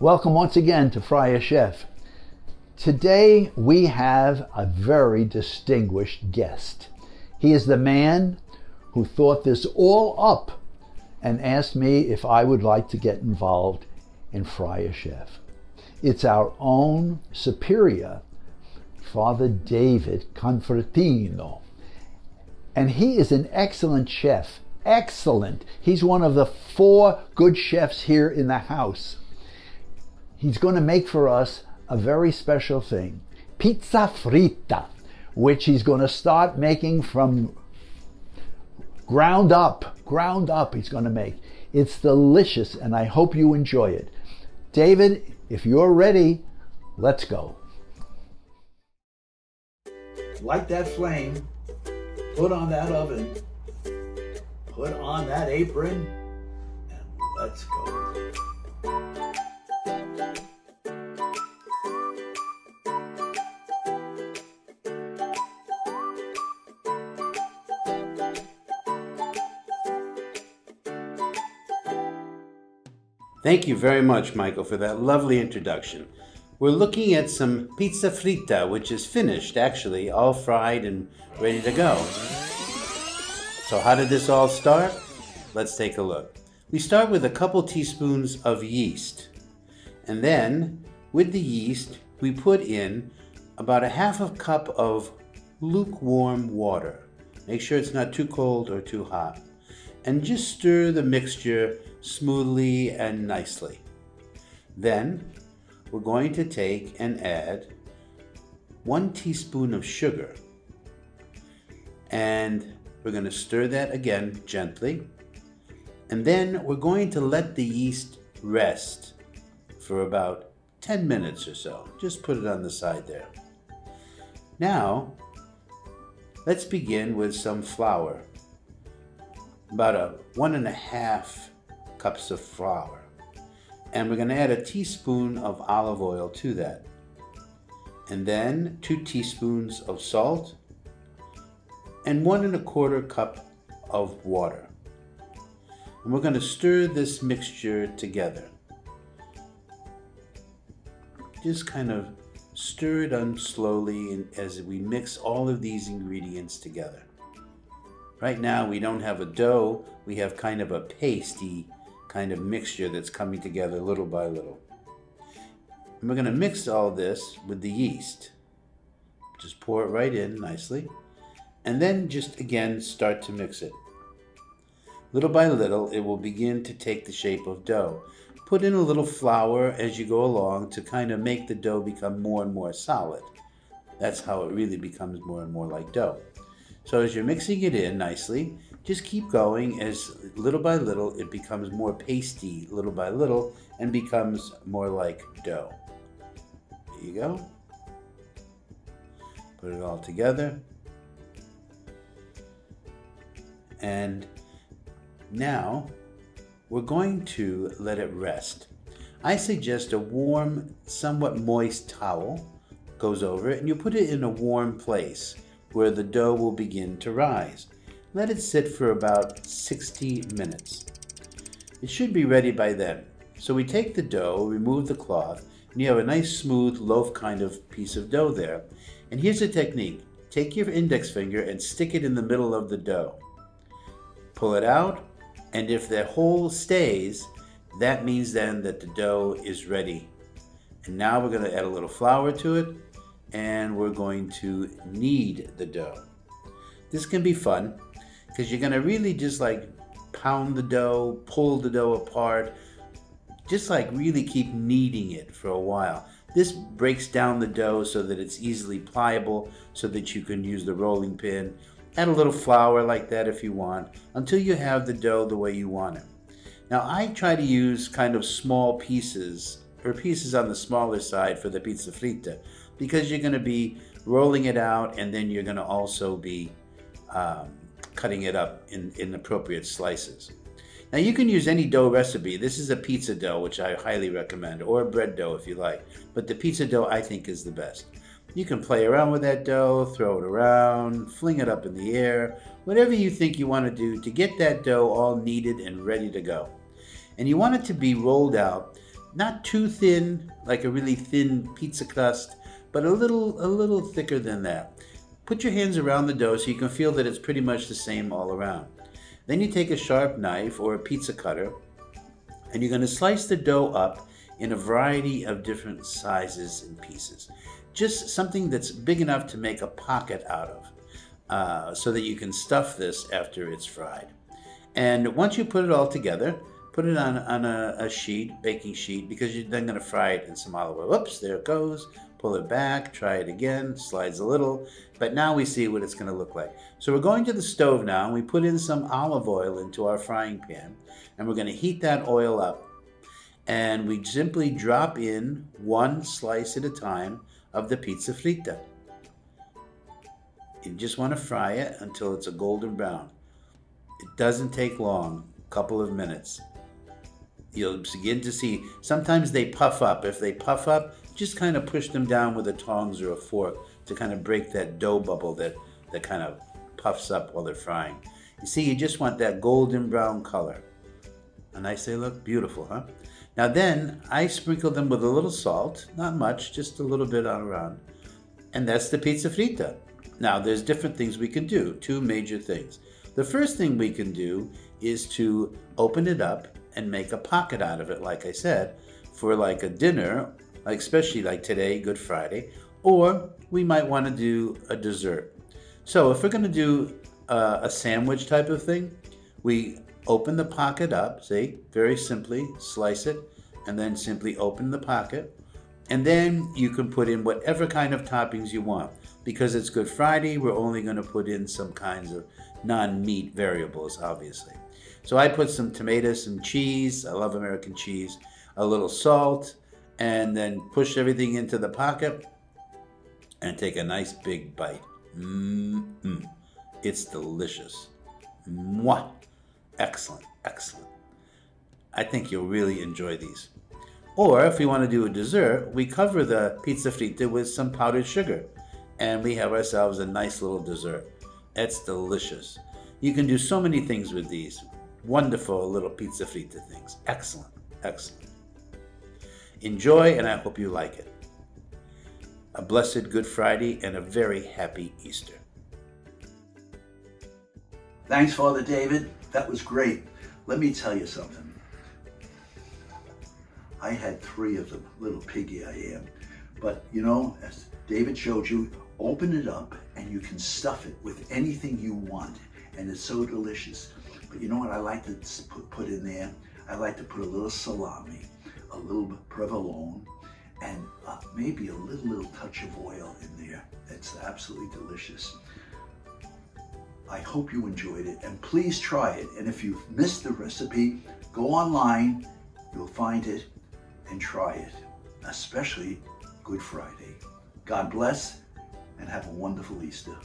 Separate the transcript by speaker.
Speaker 1: Welcome once again to Friar Chef. Today we have a very distinguished guest. He is the man who thought this all up and asked me if I would like to get involved in Friar Chef. It's our own superior, Father David Convertino. And he is an excellent chef. Excellent. He's one of the four good chefs here in the house. He's going to make for us a very special thing pizza fritta, which he's going to start making from ground up. Ground up, he's going to make. It's delicious, and I hope you enjoy it. David, if you're ready, let's go. Light that flame, put on that oven, put on that apron, and let's go.
Speaker 2: Thank you very much, Michael, for that lovely introduction. We're looking at some pizza fritta, which is finished, actually, all fried and ready to go. So, how did this all start? Let's take a look. We start with a couple teaspoons of yeast. And then, with the yeast, we put in about a half a cup of lukewarm water. Make sure it's not too cold or too hot. And just stir the mixture smoothly and nicely. Then we're going to take and add one teaspoon of sugar and we're going to stir that again gently. And then we're going to let the yeast rest for about 10 minutes or so. Just put it on the side there. Now, let's begin with some flour. About a one and a half cups of flour. And we're going to add a teaspoon of olive oil to that. And then two teaspoons of salt and one and a quarter cup of water. And we're going to stir this mixture together. Just kind of stir it on slowly as we mix all of these ingredients together. Right now we don't have a dough, we have kind of a pasty kind of mixture that's coming together little by little. And we're going to mix all this with the yeast. Just pour it right in nicely. And then just again start to mix it. Little by little, it will begin to take the shape of dough. Put in a little flour as you go along to kind of make the dough become more and more solid. That's how it really becomes more and more like dough. So as you're mixing it in nicely, just keep going as little by little it becomes more pasty, little by little, and becomes more like dough. There you go. Put it all together. And now we're going to let it rest. I suggest a warm, somewhat moist towel goes over it and you put it in a warm place where the dough will begin to rise. Let it sit for about 60 minutes. It should be ready by then. So we take the dough, remove the cloth, and you have a nice smooth loaf kind of piece of dough there. And here's a technique. Take your index finger and stick it in the middle of the dough. Pull it out, and if the hole stays, that means then that the dough is ready. And now we're going to add a little flour to it, and we're going to knead the dough. This can be fun because you're going to really just like pound the dough, pull the dough apart, just like really keep kneading it for a while. This breaks down the dough so that it's easily pliable so that you can use the rolling pin. Add a little flour like that if you want until you have the dough the way you want it. Now I try to use kind of small pieces or pieces on the smaller side for the pizza fritta because you're going to be rolling it out and then you're going to also be um, cutting it up in, in appropriate slices. Now you can use any dough recipe. This is a pizza dough, which I highly recommend, or bread dough if you like. But the pizza dough I think is the best. You can play around with that dough, throw it around, fling it up in the air, whatever you think you want to do to get that dough all kneaded and ready to go. And you want it to be rolled out not too thin, like a really thin pizza crust, but a little, a little thicker than that. Put your hands around the dough so you can feel that it's pretty much the same all around. Then you take a sharp knife or a pizza cutter and you're going to slice the dough up in a variety of different sizes and pieces. Just something that's big enough to make a pocket out of uh, so that you can stuff this after it's fried. And once you put it all together, put it on, on a, a sheet, baking sheet, because you're then going to fry it in some olive oil. Oops, there it goes pull it back, try it again, slides a little, but now we see what it's going to look like. So we're going to the stove now, and we put in some olive oil into our frying pan, and we're going to heat that oil up. And we simply drop in one slice at a time of the pizza fritta. You just want to fry it until it's a golden brown. It doesn't take long, a couple of minutes. You'll begin to see, sometimes they puff up. If they puff up, just kind of push them down with a tongs or a fork to kind of break that dough bubble that, that kind of puffs up while they're frying. You see, you just want that golden brown color. And I say, look, beautiful, huh? Now then, I sprinkle them with a little salt, not much, just a little bit around. And that's the pizza fritta. Now, there's different things we can do, two major things. The first thing we can do is to open it up and make a pocket out of it, like I said, for like a dinner like especially like today, Good Friday, or we might want to do a dessert. So if we're going to do uh, a sandwich type of thing, we open the pocket up, see, very simply, slice it, and then simply open the pocket. And then you can put in whatever kind of toppings you want. Because it's Good Friday, we're only going to put in some kinds of non meat variables, obviously. So I put some tomatoes, some cheese, I love American cheese, a little salt, and then push everything into the pocket and take a nice big bite. Mmm, it's delicious. Mwah. Excellent, excellent. I think you'll really enjoy these. Or if we want to do a dessert, we cover the pizza fritta with some powdered sugar and we have ourselves a nice little dessert. It's delicious. You can do so many things with these. Wonderful little pizza fritta things. Excellent, excellent. Enjoy, and I hope you like it. A blessed Good Friday and a very happy Easter.
Speaker 1: Thanks, Father David. That was great. Let me tell you something. I had three of the little piggy I am. But you know, as David showed you, open it up and you can stuff it with anything you want. And it's so delicious. But you know what I like to put in there? I like to put a little salami a little provolone, and uh, maybe a little, little touch of oil in there. It's absolutely delicious. I hope you enjoyed it, and please try it. And if you've missed the recipe, go online, you'll find it, and try it, especially Good Friday. God bless, and have a wonderful Easter.